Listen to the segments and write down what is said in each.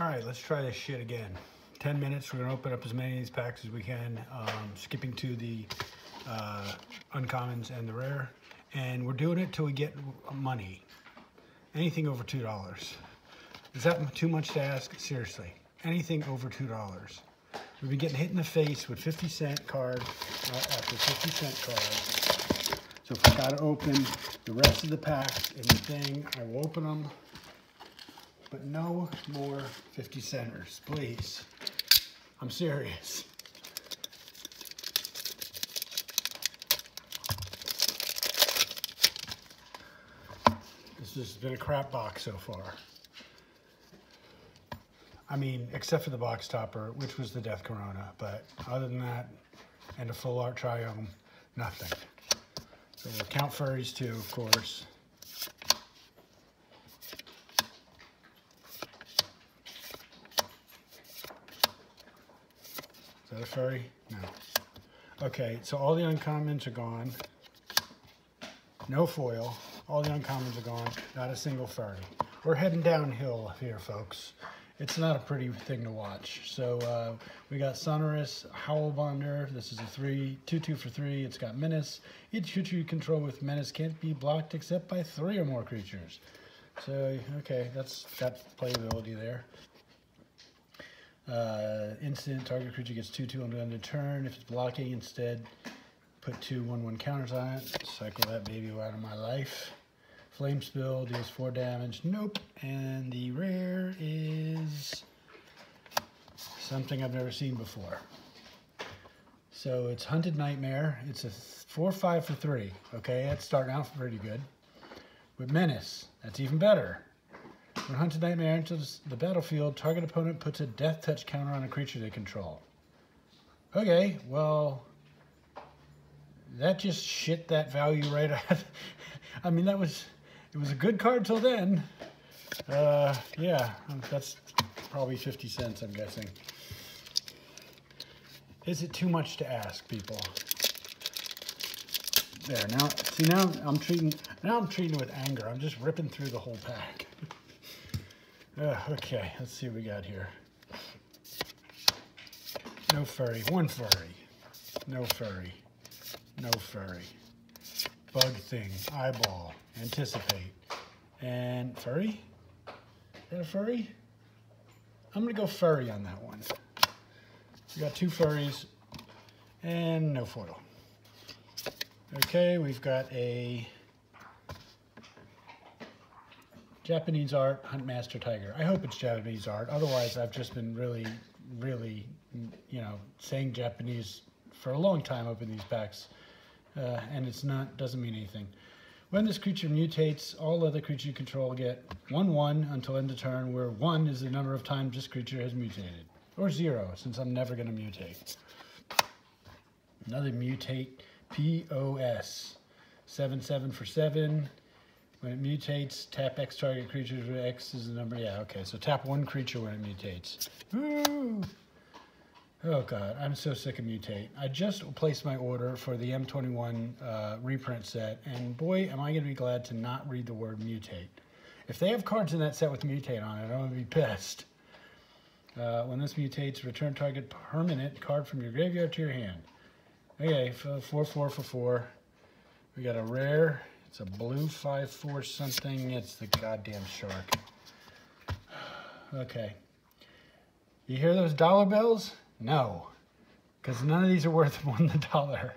All right, let's try this shit again. 10 minutes, we're gonna open up as many of these packs as we can, um, skipping to the uh, uncommons and the rare. And we're doing it till we get money. Anything over $2. Is that too much to ask? Seriously, anything over $2. We've been getting hit in the face with 50 cent cards uh, after 50 cent cards. So if I gotta open the rest of the packs in the thing, I will open them but no more 50 centers, please. I'm serious. This has been a crap box so far. I mean, except for the box topper, which was the Death Corona, but other than that, and a full art triome, nothing. So we'll count furries too, of course. Is that a furry? No. Okay, so all the uncommons are gone. No foil. All the uncommons are gone. Not a single furry. We're heading downhill here, folks. It's not a pretty thing to watch. So uh, we got Sonorous, Howlbonder. This is a three, two, two for three. It's got Menace. Each creature you control with Menace can't be blocked except by three or more creatures. So, okay, that's got playability there. Uh, instant, target creature gets 2-2 on the end of turn. If it's blocking, instead put two 1-1 counters on it. Cycle that baby out of my life. Flame Spill deals 4 damage. Nope. And the rare is something I've never seen before. So it's Hunted Nightmare. It's a 4-5 for 3. Okay, that's starting out pretty good. With Menace, that's even better. When Hunted Nightmare enters the battlefield, target opponent puts a deathtouch counter on a creature they control. Okay, well, that just shit that value right out. I mean, that was, it was a good card till then. Uh, yeah, that's probably 50 cents, I'm guessing. Is it too much to ask, people? There, now, see now I'm treating, now I'm treating it with anger. I'm just ripping through the whole pack. Uh, okay, let's see what we got here. No furry. One furry. No furry. No furry. Bug thing. Eyeball. Anticipate. And furry? Is that a furry? I'm to go furry on that one. We got two furries and no foil. Okay, we've got a Japanese art, Huntmaster Liger. I hope it's Japanese art. Otherwise, I've just been really, really, you know, saying Japanese for a long time up in these packs. Uh, and it's not, doesn't mean anything. When this creature mutates, all other creatures you control get 1-1 until end of turn, where 1 is the number of times this creature has mutated. Or 0, since I'm never going to mutate. Another mutate, POS. 7-7 for 7. When it mutates, tap X target creatures where X is the number. Yeah, okay. So tap one creature when it mutates. Oh god, I'm so sick of mutate. I just placed my order for the M21 uh, reprint set, and boy, am I going to be glad to not read the word mutate. If they have cards in that set with mutate on it, I'm going to be pissed. Uh, when this mutates, return target permanent card from your graveyard to your hand. Okay, 4 4 for 4. We got a rare it's a blue 5-4 something. It's the goddamn shark. Okay. You hear those dollar bills? No. Because none of these are worth more than a dollar.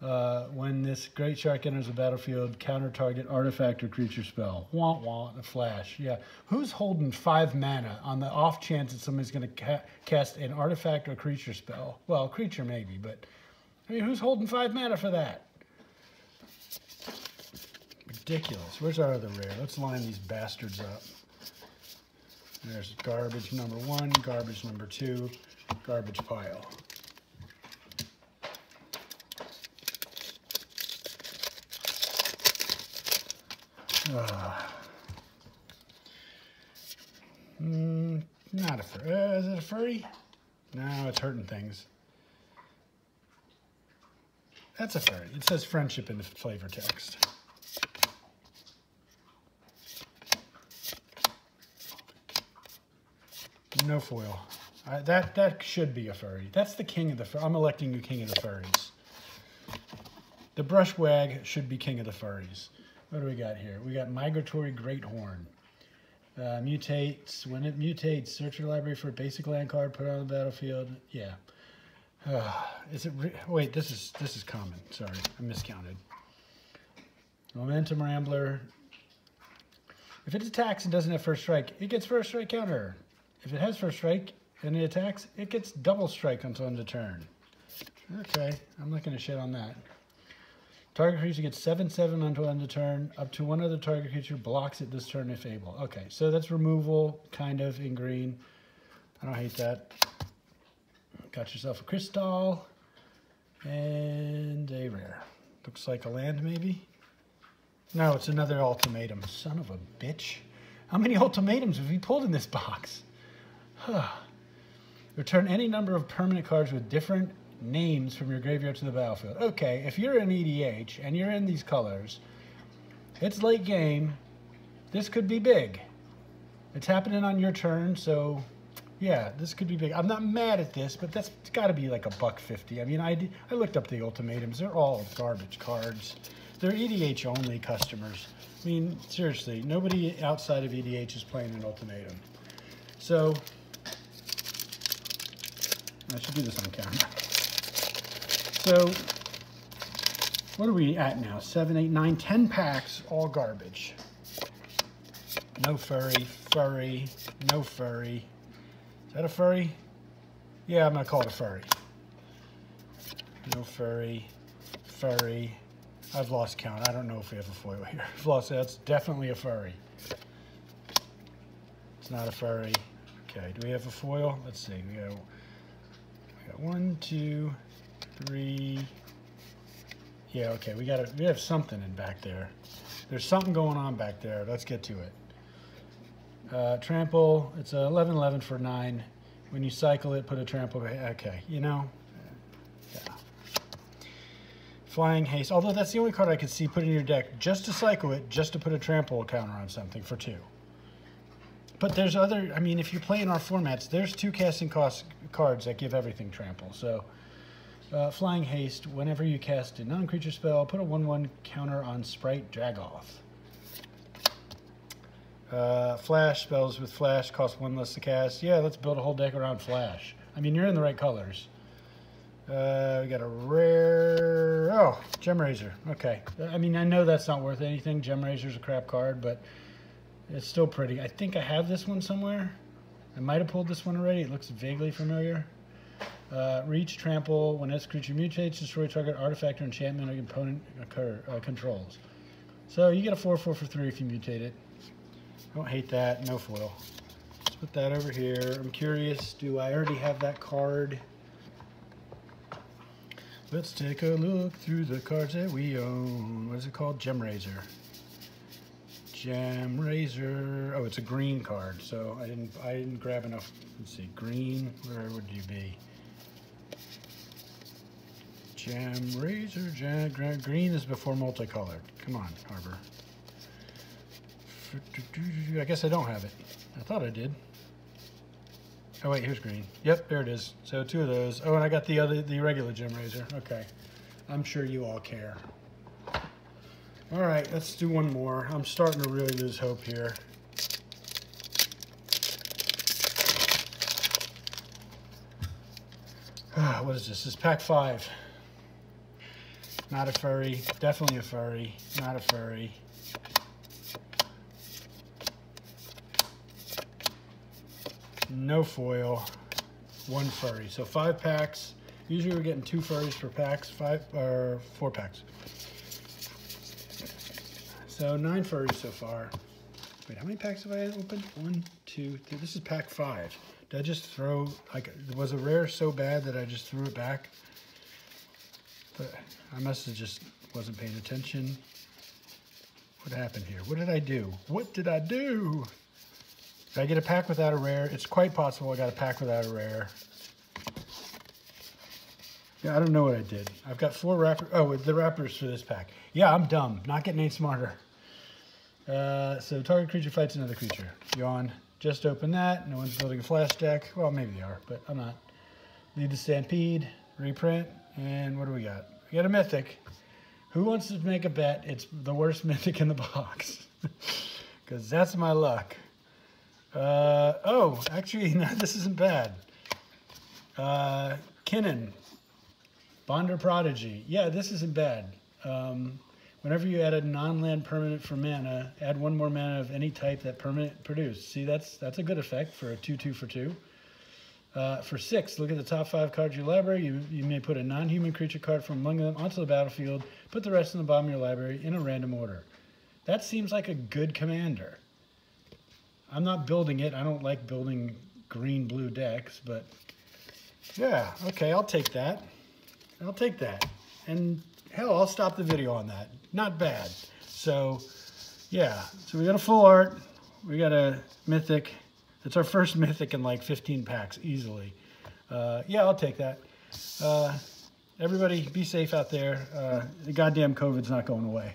Uh, when this great shark enters the battlefield, counter target artifact or creature spell. Want want a flash. Yeah. Who's holding five mana on the off chance that somebody's going to ca cast an artifact or creature spell? Well, creature maybe, but I mean, who's holding five mana for that? Ridiculous. Where's our other rare? Let's line these bastards up. There's garbage number one, garbage number two, garbage pile. Uh, mm, not a furry. Uh, is it a furry? No, it's hurting things. That's a furry. It says friendship in the flavor text. No foil. Uh, that that should be a furry. That's the king of the. I'm electing you king of the furries. The Brushwag should be king of the furries. What do we got here? We got migratory Greathorn. Uh, mutates. When it mutates, search your library for a basic land card. Put it on the battlefield. Yeah. Uh, is it? wait, this is this is common. Sorry, I miscounted. Momentum Rumbler. If it attacks and doesn't have first strike, it gets first strike counter. If it has first strike and it attacks, it gets double strike until end of turn. Okay, I'm not going to shit on that. Target creature gets 7-7 until end of turn. Up to one other target creature blocks it this turn if able. Okay, so that's removal, kind of, in green. I don't hate that. Got yourself a crystal and a rare. Looks like a land, maybe? No, it's another ultimatum. Son of a bitch. How many ultimatums have we pulled in this box? Return any number of permanent cards with different names from your graveyard to the battlefield. Okay, if you're an EDH and you're in these colors, it's late game. This could be big. It's happening on your turn, so yeah, this could be big. I'm not mad at this, but that's got to be like a buck fifty. I mean, I, I looked up the ultimatums. They're all garbage cards. They're EDH only customers. I mean, seriously, nobody outside of EDH is playing an ultimatum. So, I should do this on camera. So, what are we at now? Seven, eight, nine, ten packs, all garbage. No furry, furry, no furry. Is that a furry? Yeah, I'm gonna call it a furry. No furry, furry. I've lost count. I don't know if we have a foil here. I've lost, that's definitely a furry. It's not a furry. Okay, do we have a foil? Let's see. We got, got one, two, three. Yeah, okay, we got it. we have something in back there. There's something going on back there. Let's get to it. Uh, trample, it's a 11-11 for 9. When you cycle it, put a trample. Okay, you know. Yeah. Flying haste, although that's the only card I could see put in your deck just to cycle it, just to put a trample counter on something for 2. But there's other, I mean, if you play in our formats, there's two casting cost cards that give everything trample. So uh, Flying Haste, whenever you cast a non-creature spell, put a 1-1 counter on Sprite Dragon. Uh, flash spells with Flash cost one less to cast. Yeah, let's build a whole deck around Flash. I mean, you're in the right colors. Uh, we got a rare... Oh, Gemrazor. Okay. I mean, I know that's not worth anything. Gemrazor's a crap card, but it's still pretty. I think I have this one somewhere. I might have pulled this one already. It looks vaguely familiar. Uh, reach, trample, when this creature mutates, destroy target artifact or enchantment or opponent occur, uh, controls. So you get a 4 4 for 3 if you mutate it. Don't hate that. No foil. Let's put that over here. I'm curious, do I already have that card? Let's take a look through the cards that we own. What is it called? Gemrazor. Gemrazor. Oh, it's a green card, so I didn't I didn't grab enough. Let's see, green. Where would you be? Gemrazor. jam, green is before multicolored. Come on, Harbor. I guess I don't have it. I thought I did. Oh wait, here's green. Yep, there it is. So two of those. Oh, and I got the other, the regular Gemrazor. Okay. I'm sure you all care. All right, let's do one more. I'm starting to really lose hope here. Ah, what is this? This is pack five. Not a furry. Definitely a furry. Not a furry. No foil. One furry. So five packs. Usually we're getting two furries per packs. Five or four packs. So nine furries so far. Wait, how many packs have I opened? One, two, three. This is pack five. Did I just throw, like, was a rare so bad that I just threw it back? But I must have just wasn't paying attention. What happened here? What did I do? What did I do? Did I get a pack without a rare? It's quite possible I got a pack without a rare. Yeah, I don't know what I did. I've got four wrappers. Oh, the wrappers for this pack. Yeah, I'm dumb. Not getting any smarter. Uh, so target creature fights another creature. Yawn. Just open that. No one's building a flash deck. Well, maybe they are, but I'm not. Lead the Stampede, reprint, and what do we got? We got a Mythic. Who wants to make a bet it's the worst Mythic in the box? Because that's my luck. Uh, oh, actually, no, this isn't bad. Uh, Kinnan, Bonder Prodigy. Yeah, this isn't bad. Um, whenever you add a non-land permanent for mana, add one more mana of any type that permanent produced. See, that's that's a good effect for a 2-2 for 2. Uh, for 6, look at the top 5 cards of your library. You, you may put a non-human creature card from among them onto the battlefield. Put the rest in the bottom of your library in a random order. That seems like a good commander. I'm not building it. I don't like building green-blue decks, but yeah, okay, I'll take that. I'll take that. And hell, I'll stop the video on that. Not bad. So, yeah. So we got a full art. We got a mythic. It's our first mythic in like 15 packs, easily. Uh, yeah, I'll take that. Uh, everybody, be safe out there. Uh, the goddamn COVID's not going away.